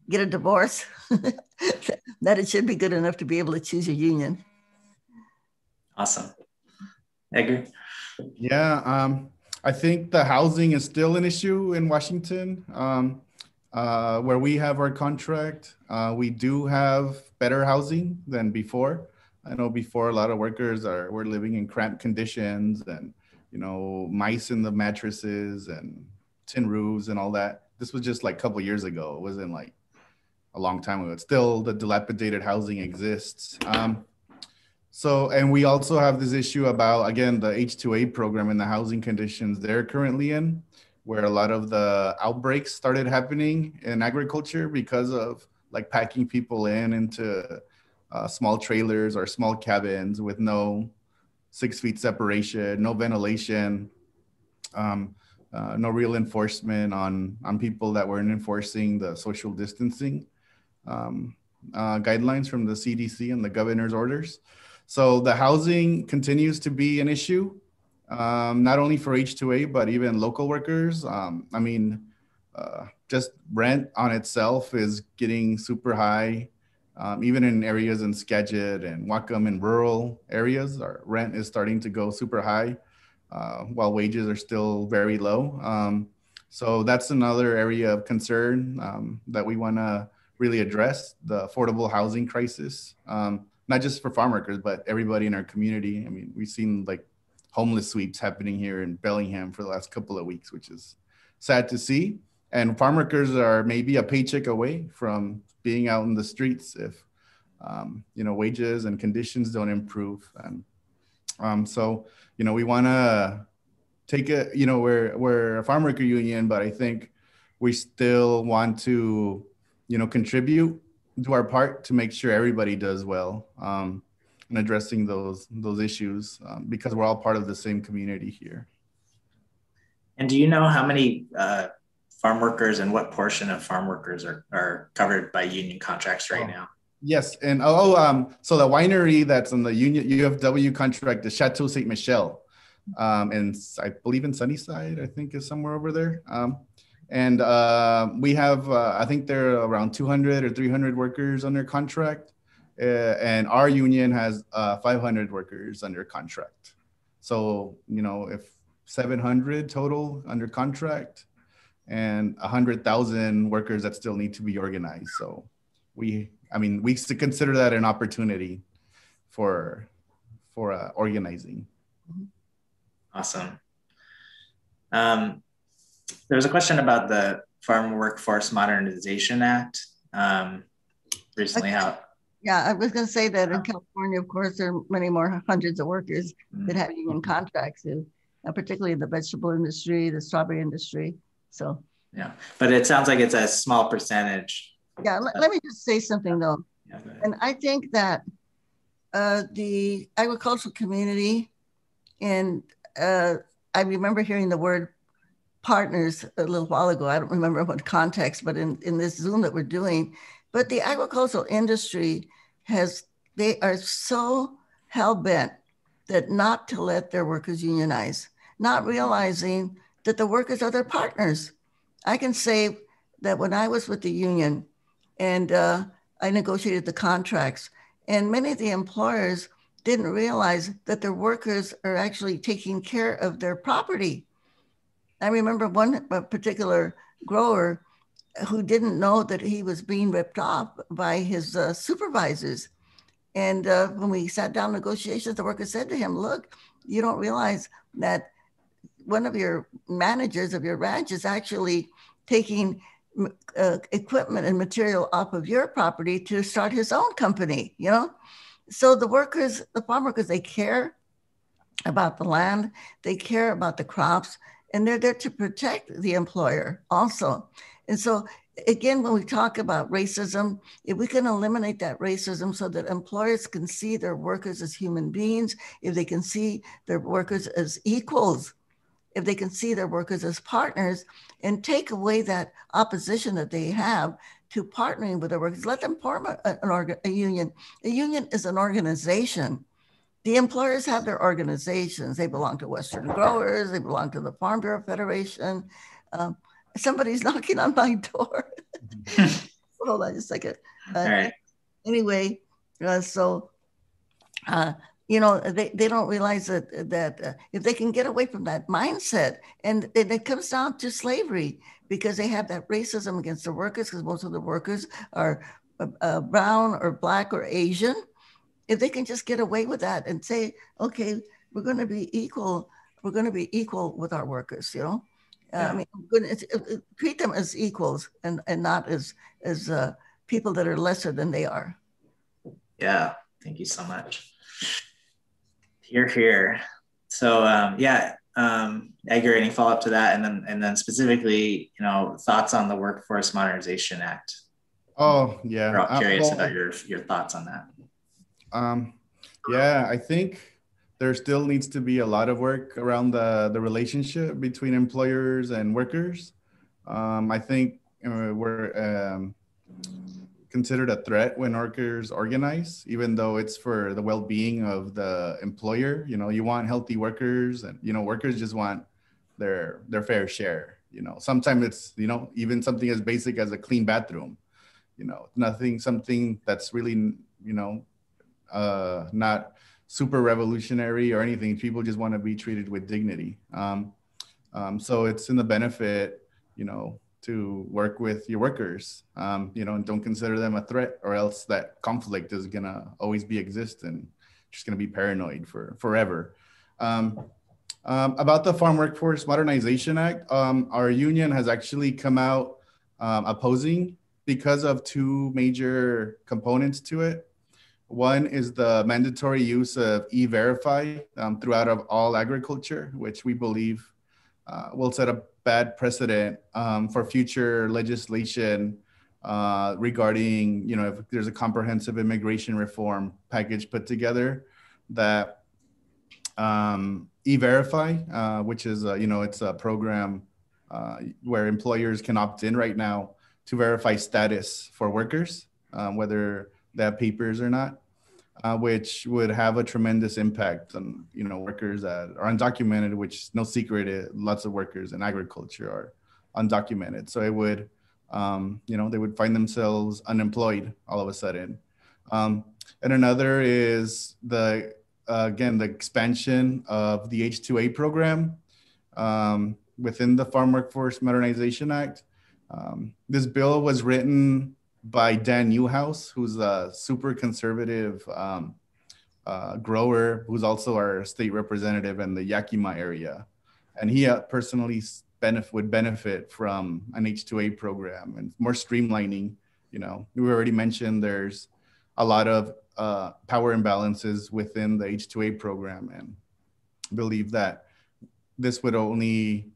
get a divorce, (laughs) that it should be good enough to be able to choose your union. Awesome. Edgar? Yeah, um, I think the housing is still an issue in Washington. Um, uh, where we have our contract, uh, we do have better housing than before. I know before a lot of workers are were living in cramped conditions and you know mice in the mattresses and tin roofs and all that. This was just like a couple years ago. It wasn't like a long time ago. It's still the dilapidated housing exists. Um, so, and we also have this issue about again the H2A program and the housing conditions they're currently in, where a lot of the outbreaks started happening in agriculture because of like packing people in into uh, small trailers or small cabins with no six feet separation, no ventilation, um, uh, no real enforcement on on people that weren't enforcing the social distancing um, uh, guidelines from the CDC and the governor's orders. So the housing continues to be an issue, um, not only for H2A but even local workers. Um, I mean, uh, just rent on itself is getting super high um, even in areas in Skagit and Whatcom in rural areas, our rent is starting to go super high, uh, while wages are still very low. Um, so that's another area of concern um, that we want to really address the affordable housing crisis, um, not just for farm workers, but everybody in our community. I mean, we've seen like homeless sweeps happening here in Bellingham for the last couple of weeks, which is sad to see. And farm workers are maybe a paycheck away from being out in the streets if um, you know wages and conditions don't improve and um, so you know we want to take it you know we're we're a farm worker union but i think we still want to you know contribute do our part to make sure everybody does well um, in addressing those those issues um, because we're all part of the same community here and do you know how many uh, farm workers and what portion of farm workers are, are covered by union contracts right oh, now? Yes, and oh, um, so the winery that's on the union UFW contract the Chateau Ste. Michelle, um, and I believe in Sunnyside, I think is somewhere over there. Um, and uh, we have, uh, I think there are around 200 or 300 workers under contract, uh, and our union has uh, 500 workers under contract. So you know, if 700 total under contract, and 100,000 workers that still need to be organized. So we, I mean, we consider that an opportunity for for uh, organizing. Awesome. Um, there was a question about the Farm Workforce Modernization Act um, recently. How? Yeah, I was going to say that in California, of course, there are many more hundreds of workers mm-hmm. that have union contracts, and uh, particularly in the vegetable industry, the strawberry industry. So yeah, but it sounds like it's a small percentage. Yeah, let, let me just say something though. Yeah, and I think that uh, the agricultural community, and uh, I remember hearing the word partners a little while ago. I don't remember what context, but in, in this Zoom that we're doing, but the agricultural industry has, they are so hell bent that not to let their workers unionize, not realizing that the workers are their partners. I can say that when I was with the union and uh, I negotiated the contracts, and many of the employers didn't realize that their workers are actually taking care of their property. I remember one particular grower who didn't know that he was being ripped off by his uh, supervisors. And uh, when we sat down negotiations, the worker said to him, Look, you don't realize that one of your managers of your ranch is actually taking uh, equipment and material off of your property to start his own company, you know? So the workers, the farm workers, they care about the land, they care about the crops, and they're there to protect the employer also. And so again, when we talk about racism, if we can eliminate that racism so that employers can see their workers as human beings, if they can see their workers as equals, if they can see their workers as partners, and take away that opposition that they have to partnering with their workers, let them form a, an organ, a union. A union is an organization. The employers have their organizations. They belong to Western Growers. They belong to the Farm Bureau Federation. Um, somebody's (laughs) knocking on my door. (laughs) Hold on just a second. Uh, All right. Anyway, uh, so uh, you know they, they don't realize that that uh, if they can get away from that mindset, and, and it comes down to slavery because they have that racism against the workers because most of the workers are uh, uh, brown or black or Asian. If they can just get away with that and say, okay, we're going to be equal, we're going to be equal with our workers, you know. Yeah. I mean, goodness, treat them as equals and, and not as as uh, people that are lesser than they are. Yeah, thank you so much. Here, here. So um, yeah, um, Edgar, any follow up to that, and then and then specifically, you know, thoughts on the Workforce Modernization Act. Oh yeah, We're all curious well, about your your thoughts on that. Um, yeah, I think there still needs to be a lot of work around the, the relationship between employers and workers. Um, I think uh, we're um, considered a threat when workers organize, even though it's for the well-being of the employer. You know, you want healthy workers, and you know, workers just want their their fair share. You know, sometimes it's you know even something as basic as a clean bathroom. You know, nothing something that's really you know uh, not super revolutionary or anything. People just want to be treated with dignity. Um, um, so it's in the benefit, you know, to work with your workers, um, you know, and don't consider them a threat, or else that conflict is gonna always be existing. Just gonna be paranoid for forever. Um, um, about the Farm Workforce Modernization Act, um, our union has actually come out opposing because of two major components to it. One is the mandatory use of e-verify um, throughout of all agriculture, which we believe uh, will set a bad precedent um, for future legislation uh, regarding, you know, if there's a comprehensive immigration reform package put together that um, e-verify, uh, which is, you know, it's a program uh, where employers can opt in right now to verify status for workers, um, whether that papers or not, uh, which would have a tremendous impact on you know workers that are undocumented, which no secret, lots of workers in agriculture are undocumented. So it would, um, you know, they would find themselves unemployed all of a sudden. Um, and another is the uh, again the expansion of the H2A program um, within the Farm Workforce Modernization Act. Um, this bill was written by Dan Newhouse, who's a super conservative um, uh, grower, who's also our state representative in the Yakima area. And he uh, personally would benefit from an H2A program and more streamlining. You know, we already mentioned there's a lot of uh, power imbalances within the H2A program and believe that this would only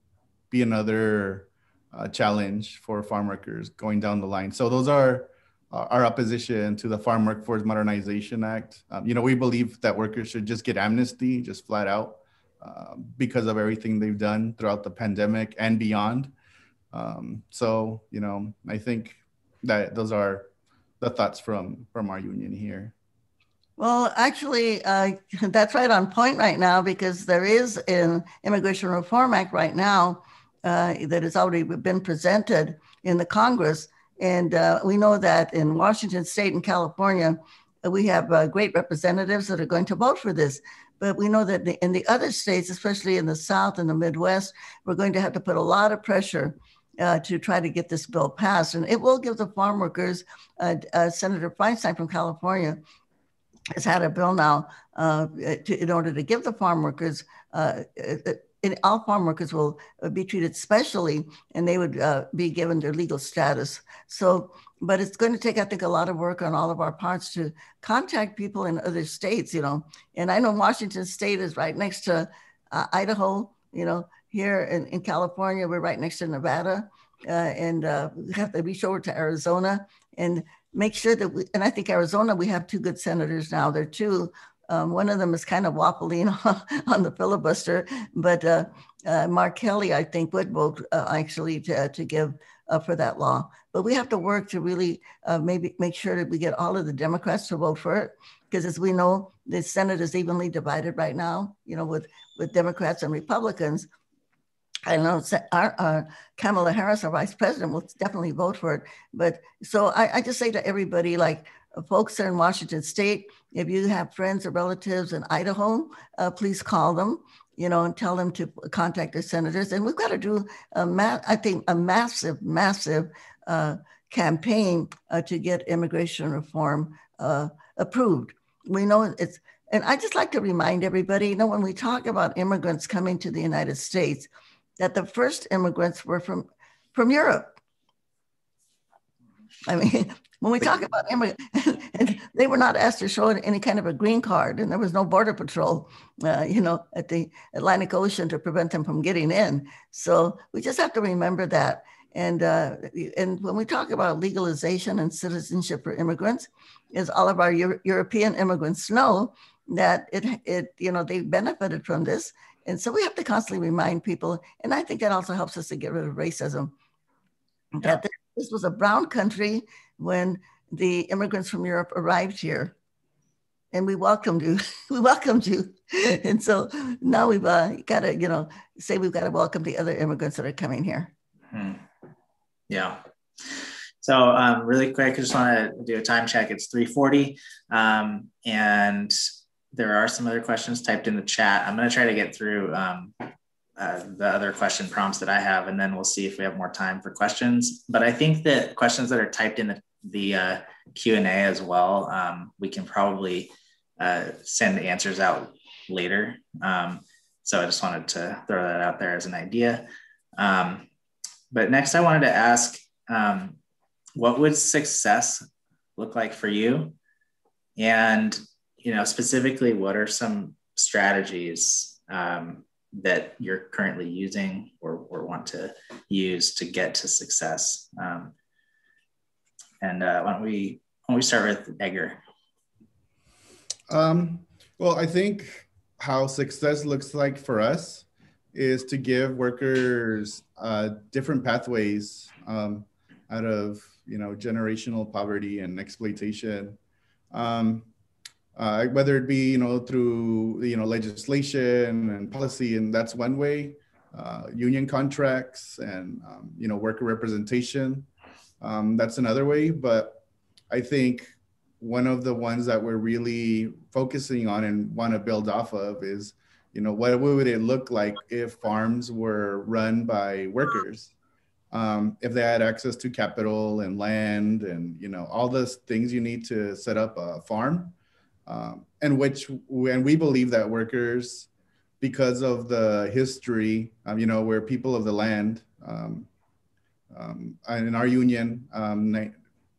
be another uh, challenge for farm workers going down the line. So those are uh, our opposition to the Farm Workforce Modernization Act. Um, you know, we believe that workers should just get amnesty, just flat out, uh, because of everything they've done throughout the pandemic and beyond. Um, so, you know, I think that those are the thoughts from from our union here. Well, actually, uh, (laughs) that's right on point right now because there is an Immigration Reform Act right now uh, that has already been presented in the Congress. And uh, we know that in Washington State and California, uh, we have uh, great representatives that are going to vote for this. But we know that in the other states, especially in the South and the Midwest, we're going to have to put a lot of pressure uh, to try to get this bill passed. And it will give the farm workers, uh, uh, Senator Feinstein from California has had a bill now uh, to, in order to give the farm workers, uh, and all farm workers will be treated specially and they would uh, be given their legal status. So, but it's going to take, I think, a lot of work on all of our parts to contact people in other states, you know. And I know Washington State is right next to uh, Idaho, you know, here in, in California, we're right next to Nevada. Uh, and uh, we have to reach over to Arizona and make sure that we, and I think Arizona, we have two good senators now there too. Um, one of them is kind of waffling (laughs) on, the filibuster, but uh, uh, Mark Kelly, I think, would vote uh, actually to, to give for that law. But we have to work to really uh, maybe make sure that we get all of the Democrats to vote for it, because as we know, the Senate is evenly divided right now. You know, with with Democrats and Republicans. I know our, uh, Kamala Harris, our vice president, will definitely vote for it. But so I, I just say to everybody, like folks are in Washington State, if you have friends or relatives in Idaho, uh, please call them, you know, and tell them to contact their senators. And we've got to do a ma- I think a massive, massive uh, campaign uh, to get immigration reform uh, approved. We know it's, and I just like to remind everybody, you know, when we talk about immigrants coming to the United States, that the first immigrants were from from Europe. I mean, (laughs) when we talk about immigrants, (laughs) they were not asked to show any kind of a green card, and there was no border patrol, uh, you know, at the Atlantic Ocean to prevent them from getting in. So we just have to remember that. And uh, and when we talk about legalization and citizenship for immigrants, is all of our Euro- European immigrants know that it it you know they benefited from this and so we have to constantly remind people, and I think that also helps us to get rid of racism. Yeah. That this was a brown country when the immigrants from Europe arrived here, and we welcomed you. (laughs) we welcomed you, (laughs) and so now we've uh, got to, you know, say we've got to welcome the other immigrants that are coming here. Hmm. Yeah. So um, really quick, I just want to do a time check. It's 3:40, um, and there are some other questions typed in the chat. I'm going to try to get through um, uh, the other question prompts that I have, and then we'll see if we have more time for questions. But I think that questions that are typed in the, the uh, Q&A as well, um, we can probably uh, send answers out later. Um, so I just wanted to throw that out there as an idea. Um, but next I wanted to ask, um, what would success look like for you? And you know, specifically, what are some strategies um, that you're currently using or, or want to use to get to success? Um, and uh, why don't we why don't we start with Edgar? Um, well, I think how success looks like for us is to give workers uh, different pathways um, out of you know generational poverty and exploitation. Um, uh, whether it be you know through you know legislation and policy, and that's one way. Uh, union contracts and um, you know worker representation, um, that's another way. But I think one of the ones that we're really focusing on and want to build off of is you know what would it look like if farms were run by workers um, if they had access to capital and land and you know all those things you need to set up a farm um, and which and we believe that workers because of the history um, you know we're people of the land um, um in our union um,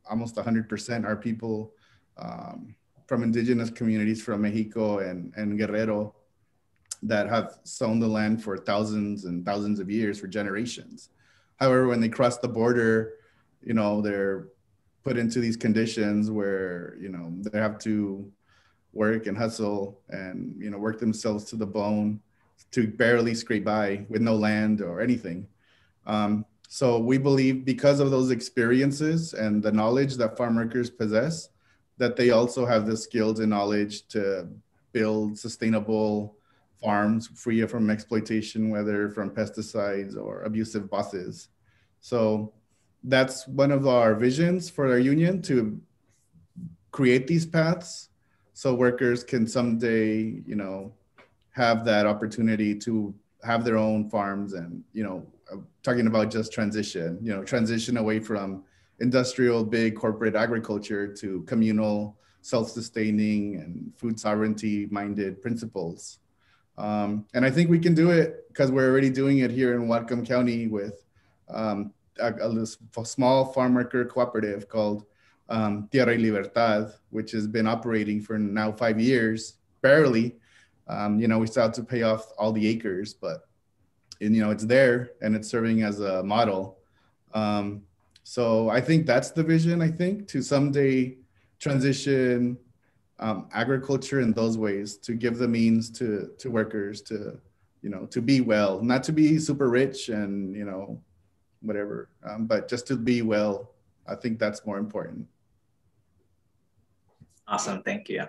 almost 100% are people um, from indigenous communities from mexico and, and guerrero that have sown the land for thousands and thousands of years for generations. However when they cross the border you know they're put into these conditions where you know they have to work and hustle and you know work themselves to the bone to barely scrape by with no land or anything. Um, so we believe because of those experiences and the knowledge that farm workers possess, that they also have the skills and knowledge to build sustainable farms free from exploitation, whether from pesticides or abusive bosses. So that's one of our visions for our union to create these paths so workers can someday, you know, have that opportunity to have their own farms and, you know, talking about just transition, you know, transition away from industrial big corporate agriculture to communal self-sustaining and food sovereignty minded principles. Um, and I think we can do it because we're already doing it here in Whatcom County with um, a, a, small farm worker cooperative called um, Tierra y Libertad, which has been operating for now five years, barely. Um, you know, we still have to pay off all the acres, but and, you know, it's there and it's serving as a model. Um, so I think that's the vision. I think to someday transition um, agriculture in those ways to give the means to to workers to you know to be well, not to be super rich and you know whatever, um, but just to be well. I think that's more important. Awesome, thank you,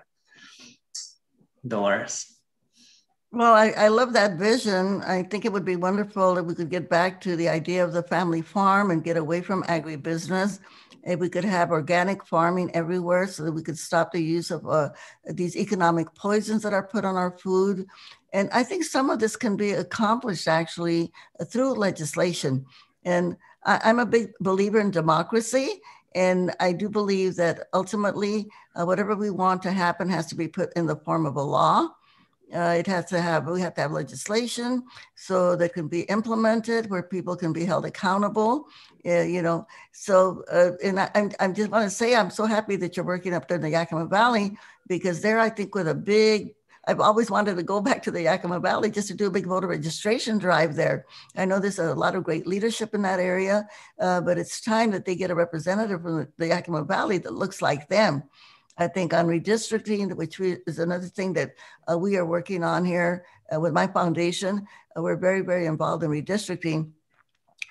Dolores. Well, I, I love that vision. I think it would be wonderful if we could get back to the idea of the family farm and get away from agribusiness. If we could have organic farming everywhere so that we could stop the use of uh, these economic poisons that are put on our food. And I think some of this can be accomplished actually through legislation. And I, I'm a big believer in democracy. And I do believe that ultimately, uh, whatever we want to happen has to be put in the form of a law. Uh, it has to have, we have to have legislation so that can be implemented where people can be held accountable. Uh, you know, so, uh, and I, I'm, I'm just want to say, I'm so happy that you're working up there in the Yakima Valley because there, I think with a big, I've always wanted to go back to the Yakima Valley just to do a big voter registration drive there. I know there's a lot of great leadership in that area, uh, but it's time that they get a representative from the Yakima Valley that looks like them. I think on redistricting, which we, is another thing that uh, we are working on here uh, with my foundation. Uh, we're very, very involved in redistricting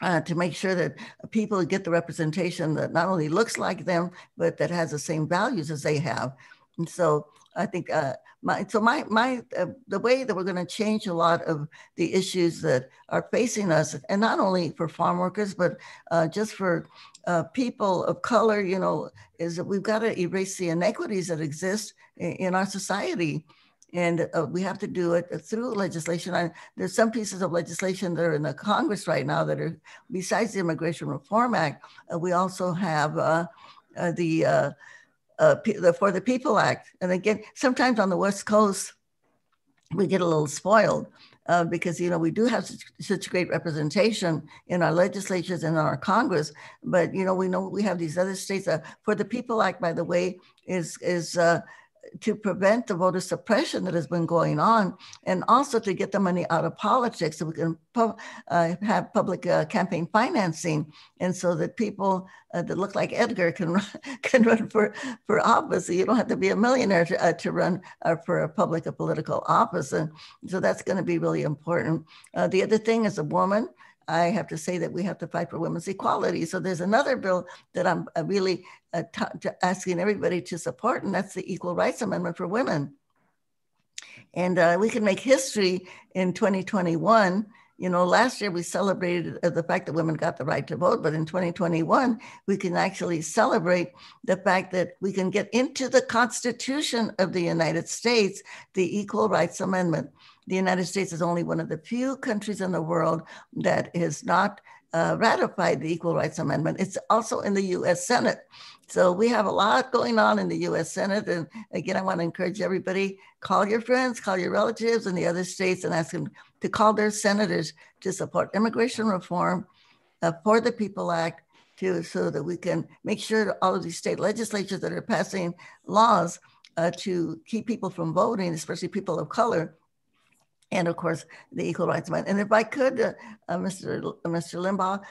uh, to make sure that people get the representation that not only looks like them, but that has the same values as they have. And so I think uh, my so my my uh, the way that we're going to change a lot of the issues that are facing us, and not only for farm workers, but uh, just for uh, people of color, you know, is that we've got to erase the inequities that exist in, in our society. And uh, we have to do it through legislation. I, there's some pieces of legislation that are in the Congress right now that are, besides the Immigration Reform Act, uh, we also have uh, uh, the, uh, the For the People Act. And again, sometimes on the West Coast, we get a little spoiled uh, because you know we do have such, such, great representation in our legislatures and in our Congress, but you know we know we have these other states. Uh, For the People Act, by the way, is is uh, to prevent the voter suppression that has been going on, and also to get the money out of politics so we can pu- uh, have public uh, campaign financing, and so that people uh, that look like Edgar can run, (laughs) can run for, for office. You don't have to be a millionaire to, uh, to run uh, for a public or political office, and so that's going to be really important. Uh, the other thing is a woman. I have to say that we have to fight for women's equality. So there's another bill that I'm uh, really uh, t- asking everybody to support, and that's the Equal Rights Amendment for women. And uh, we can make history in 2021. You know, last year we celebrated uh, the fact that women got the right to vote, but in 2021, we can actually celebrate the fact that we can get into the Constitution of the United States the Equal Rights Amendment the United States is only one of the few countries in the world that has not uh, ratified the Equal Rights Amendment. It's also in the US Senate. So we have a lot going on in the US Senate. And again, I want to encourage everybody call your friends, call your relatives in the other states, and ask them to call their senators to support immigration reform uh, for the People Act. To, so that we can make sure all of these state legislatures that are passing laws uh, to keep people from voting, especially people of color, and of course the Equal Rights Amendment. And if I could, uh, uh, Mr. Mr. Limbaugh,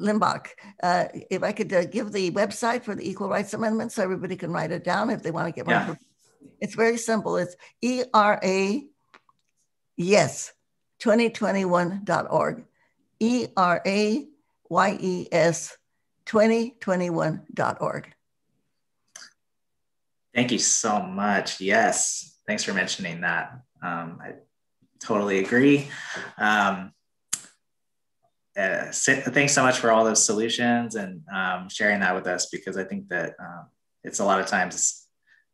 Limbach, uh, if I could uh, give the website for the Equal Rights Amendment so everybody can write it down if they want to get yeah. It's very simple. It's ERA, yes, 2021.org. ERA, Y-E-S, 2021.org. Thank you so much. Yes, thanks for mentioning that. Um, I totally agree. Um, uh, thanks so much for all those solutions and um, sharing that with us because I think that um, it's a lot of times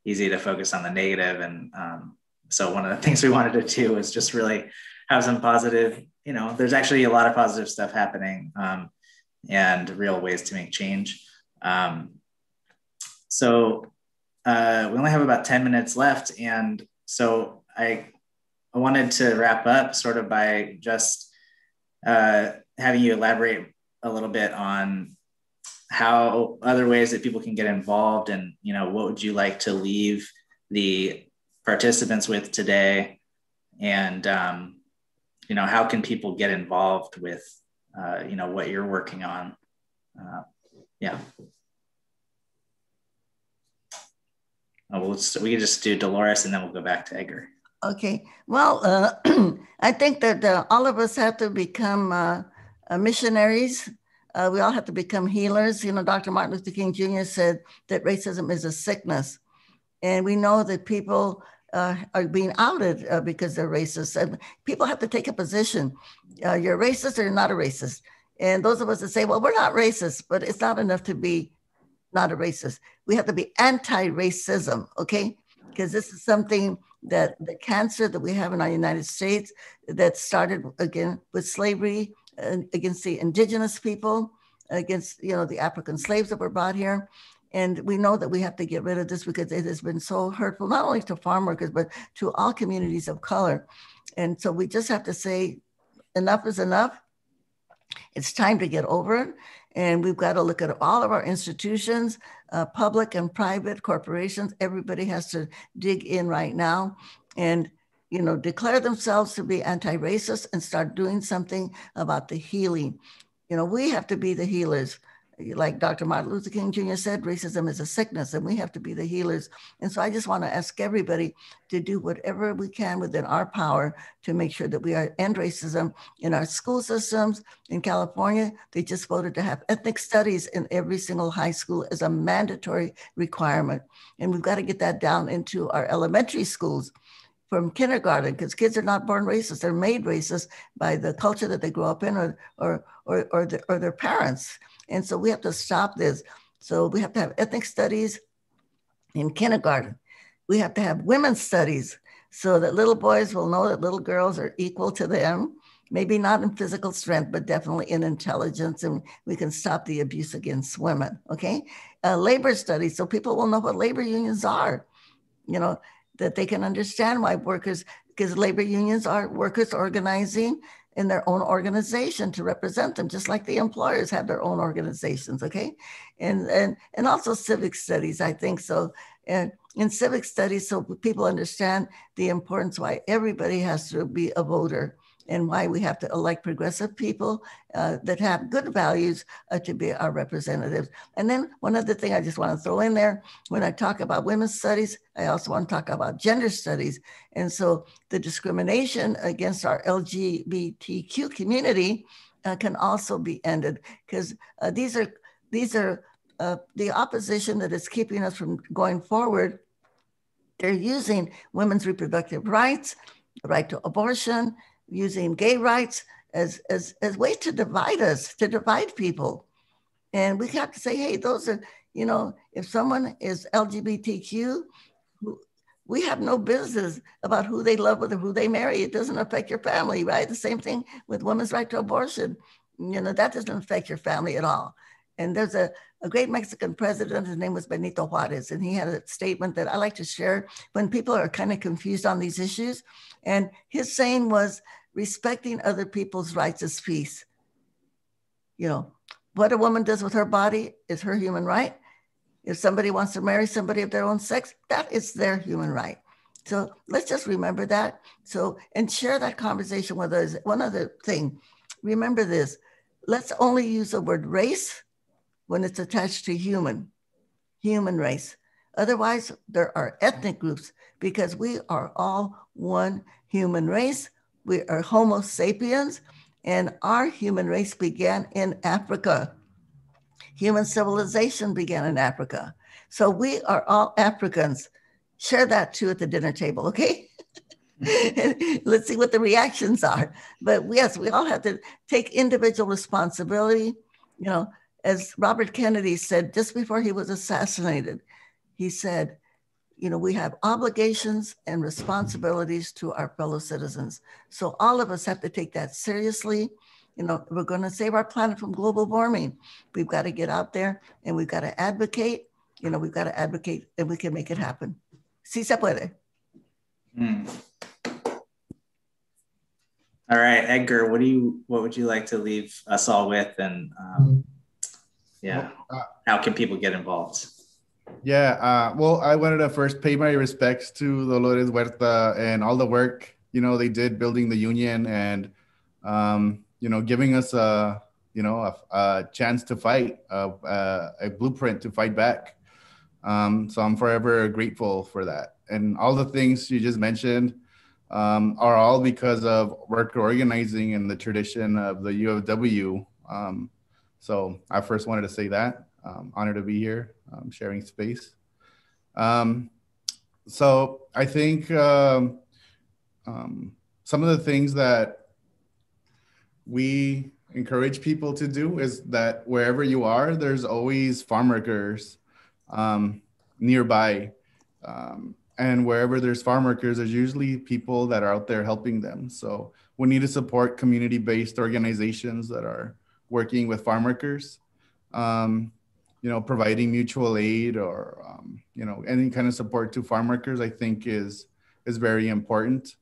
easy to focus on the negative. And um, so one of the (laughs) things we wanted to do is just really have some positive, you know, there's actually a lot of positive stuff happening um, and real ways to make change. Um, so uh, we only have about 10 minutes left. And so I, I wanted to wrap up sort of by just uh, having you elaborate a little bit on how other ways that people can get involved and, you know, what would you like to leave the participants with today? And, um, you know, how can people get involved with, uh, you know, what you're working on? Uh, yeah. Oh, we'll just, we can just do Dolores and then we'll go back to Edgar. Okay. Well, uh, (clears throat) I think that uh, all of us have to become uh, uh missionaries. Uh, we all have to become healers. You know, Dr. Martin Luther King Jr. said that racism is a sickness. And we know that people uh, are being outed because they're racist. And people have to take a position. you're racist or you're not a racist. And those of us that say, well, we're not racist, but it's not enough to be not a racist. We have to be anti racism, okay? Because this is something that the cancer that we have in our United States that started again with slavery uh, against the indigenous people, against you know the African slaves that were brought here. And we know that we have to get rid of this because it has been so hurtful, not only to farm workers, but to all communities of color. And so we just have to say, enough is enough. It's time to get over it. And we've got to look at all of our institutions, uh, public and private corporations. Everybody has to dig in right now and you know declare themselves to be anti-racist and start doing something about the healing. You know, we have to be the healers like Dr. Martin Luther King Jr. said, racism is a sickness and we have to be the healers. And so I just want to ask everybody to do whatever we can within our power to make sure that we are end racism in our school systems. In California, they just voted to have ethnic studies in every single high school as a mandatory requirement. And we've got to get that down into our elementary schools from kindergarten because kids are not born racist they're made racist by the culture that they grow up in or or or, or, the, or their parents and so we have to stop this. So we have to have ethnic studies in kindergarten. We have to have women's studies so that little boys will know that little girls are equal to them, maybe not in physical strength, but definitely in intelligence, and we can stop the abuse against women. Okay. Uh, labor studies, so people will know what labor unions are, you know, that they can understand why workers, because labor unions are workers organizing in their own organization to represent them, just like the employers have their own organizations, okay? And and and also civic studies, I think so. And in civic studies, so people understand the importance why everybody has to be a voter and why we have to elect progressive people uh, that have good values uh, to be our representatives. And then one other thing I just want to throw in there, when I talk about women's studies, I also want to talk about gender studies. And so the discrimination against our LGBTQ community uh, can also be ended because uh, these are these are uh, the opposition that is keeping us from going forward. They're using women's reproductive rights, the right to abortion, using gay rights as, as, as ways to divide us, to divide people. And we have to say, hey, those are, you know, if someone is LGBTQ, we have no business about who they love with or who they marry. It doesn't affect your family, right? The same thing with women's right to abortion. You know, that doesn't affect your family at all. And there's a, a great Mexican president, his name was Benito Juarez, and he had a statement that I like to share when people are kind of confused on these issues. And his saying was, respecting other people's rights is peace. You know, what a woman does with her body is her human right. If somebody wants to marry somebody of their own sex, that is their human right. So let's just remember that. So, and share that conversation with us. One other thing, remember this let's only use the word race when it's attached to human, human race. Otherwise, there are ethnic groups because we are all one human race. We are Homo sapiens, and our human race began in Africa. Human civilization began in Africa. So we are all Africans. Share that too at the dinner table, okay? (laughs) Let's see what the reactions are. But yes, we all have to take individual responsibility. You know, as Robert Kennedy said just before he was assassinated, he said, you know, we have obligations and responsibilities to our fellow citizens. So all of us have to take that seriously. You know, we're going to save our planet from global warming. We've got to get out there and we've got to advocate you know, we've got to advocate and we can make it happen. Si se puede. Mm. All right, Edgar, what do you what would you like to leave us all with, and um, yeah, uh, how can people get involved? Yeah, uh, well, I wanted to first pay my respects to Dolores Huerta and all the work you know they did building the union and um, you know giving us a you know a, a chance to fight, a, a, a, blueprint to fight back. Um, so I'm forever grateful for that, and all the things you just mentioned um, are all because of worker organizing and the tradition of the UFW. Um, so I first wanted to say that. Um, honored to be here, um, sharing space. Um, so I think um, um, some of the things that we encourage people to do is that wherever you are, there's always farm workers nearby. Um, and wherever there's farm workers there's usually people that are out there helping them so we need to support community-based organizations that are working with farm workers um, you know providing mutual aid or um, you know any kind of support to farm workers i think is is very important.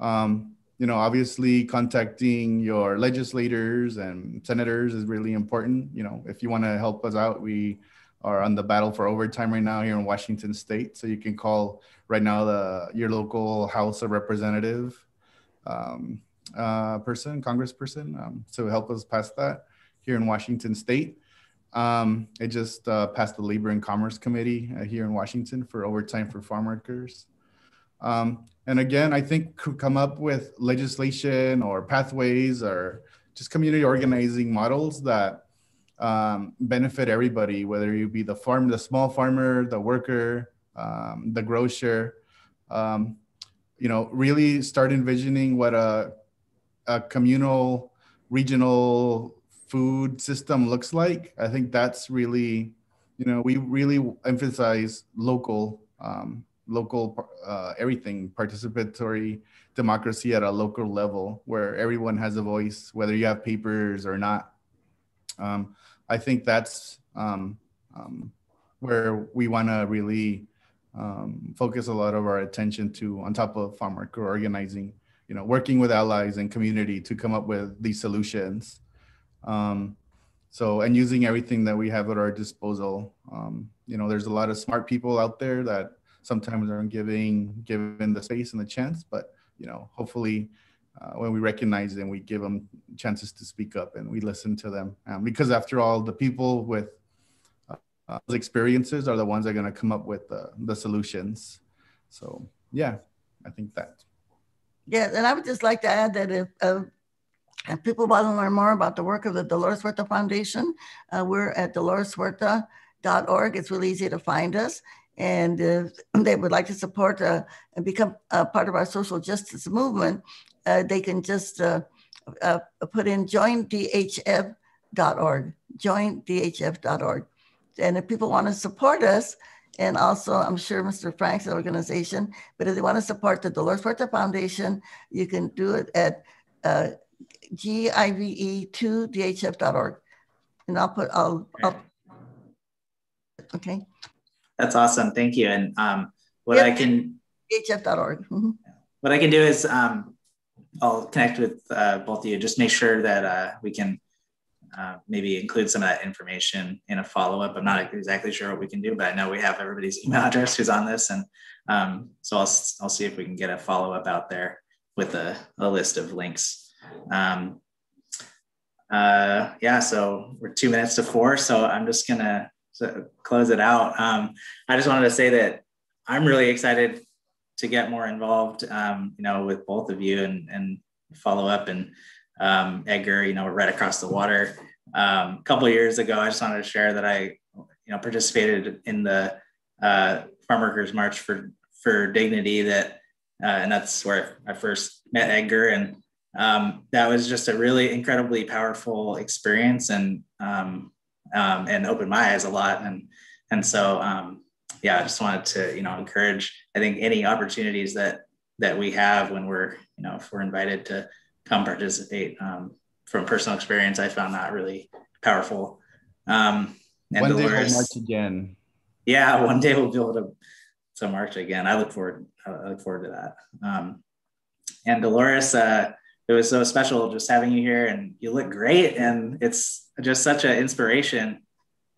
Um, you know obviously contacting your legislators and senators is really important. You know if you want to help us out we are on the battle for overtime right now here in washington state. So you can call right now the your local House of Representative um, uh, person, Congressperson, um, to help us pass that here in Washington State. Um, it just uh, passed the Labor and Commerce Committee uh, here in Washington for overtime for farm workers. Um, and again, I think could come up with legislation or pathways or just community organizing models that um, benefit everybody, whether you be the farm, the small farmer, the worker, um, the grocer, um, you know, really start envisioning what a, a communal, regional food system looks like. I think that's really, you know, we really emphasize local, um, local uh, everything, participatory democracy at a local level where everyone has a voice, whether you have papers or not. Um, I think that's um, um, where we want to really um, focus a lot of our attention to on top of farm worker organizing you know working with allies and community to come up with these solutions um, so and using everything that we have at our disposal um, you know there's a lot of smart people out there that sometimes aren't giving given the space and the chance but you know hopefully uh, when we recognize them we give them chances to speak up and we listen to them um, because after all the people with uh, experiences are the ones that are going to come up with the, the solutions. So yeah, I think that. Yeah, and I would just like to add that if, uh, if people want to learn more about the work of the Dolores Huerta Foundation, uh, we're at doloreshuerta.org. It's really easy to find us. And if (clears throat) they would like to support uh, and become a part of our social justice movement, uh, they can just uh, uh, put in joindhf.org, joindhf.org. And if people want to support us, and also I'm sure Mr. Franks' organization, but if they want to support the Dolores Huerta Foundation, you can do it at uh, give2dhf.org. And I'll put, I'll, I'll, okay. That's awesome. Thank you. And um, what yep. I can, dhf.org. Mm-hmm. What I can do is um, I'll connect with uh, both of you, just make sure that uh, we can uh, maybe include some of that information in a follow-up. I'm not exactly sure what we can do, but I know we have everybody's (laughs) email address who's on this. And um, so I'll, I'll see if we can get a follow-up out there with a, a list of links. Um, uh, yeah, so we're two minutes to four. So I'm just gonna close it out. Um, I just wanted to say that I'm really excited to get more involved, um, you know, with both of you and, and follow up and um, Edgar, you know, right across the water. Um, a couple years ago, I just wanted to share that I, you know, participated in the uh, Farm Workers March for for Dignity. That, uh, and that's where I first met Edgar, and um, that was just a really incredibly powerful experience, and um, um, and opened my eyes a lot. And and so, um, yeah, I just wanted to, you know, encourage. I think any opportunities that that we have when we're, you know, if we're invited to come participate. Um, from personal experience, I found that really powerful. Um, and One Dolores, day march again. yeah, (laughs) one day we'll be able to to march again. I look forward. I look forward to that. Um, and Dolores, uh, it was so special just having you here, and you look great, and it's just such an inspiration.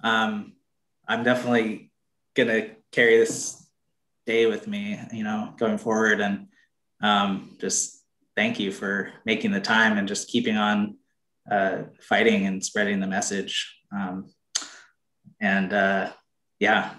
Um, I'm definitely gonna carry this day with me, you know, going forward, and um, just thank you for making the time and just keeping on uh, fighting and spreading the message. Um, and uh, yeah,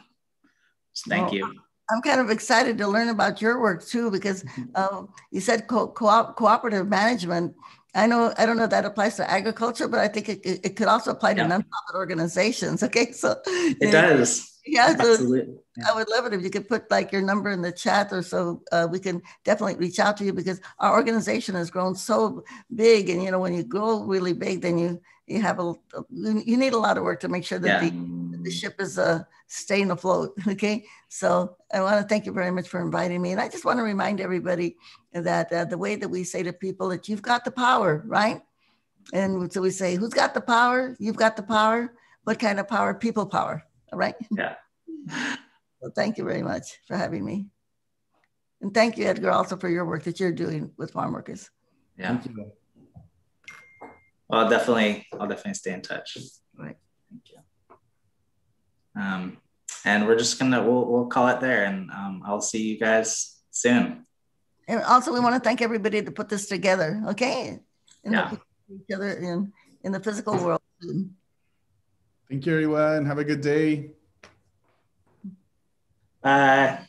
thank well, you. I'm kind of excited to learn about your work too, because um, you said co- co- cooperative management. I know I don't know if that applies to agriculture, but I think it, it could also apply to yeah. nonprofit organizations. (laughs) Okay, so it does. Yeah, so Absolutely. I would love it if you could put like your number in the chat or so uh, we can definitely reach out to you because our organization has grown so big, and you know when you grow really big, then you you have a you need a lot of work to make sure that yeah. the, the ship is uh, staying afloat. (laughs) Okay, so I want to thank you very much for inviting me, and I just want to remind everybody that uh, the way that we say to people that you've got the power, right? And so we say, who's got the power? You've got the power. What kind of power? People power. All right. (laughs) Yeah. well, thank you very much for having me. And thank you, Edgar, also for your work that you're doing with farm workers. Yeah. Well, I'll definitely, I'll definitely stay in touch. Right. Thank you. Um, and we're just gonna, we'll, we'll call it there and um, I'll see you guys soon. And also we want to thank everybody to put this together. Okay. And yeah. Each other in, in the physical world. Thank you, everyone. Have a good day. Bye.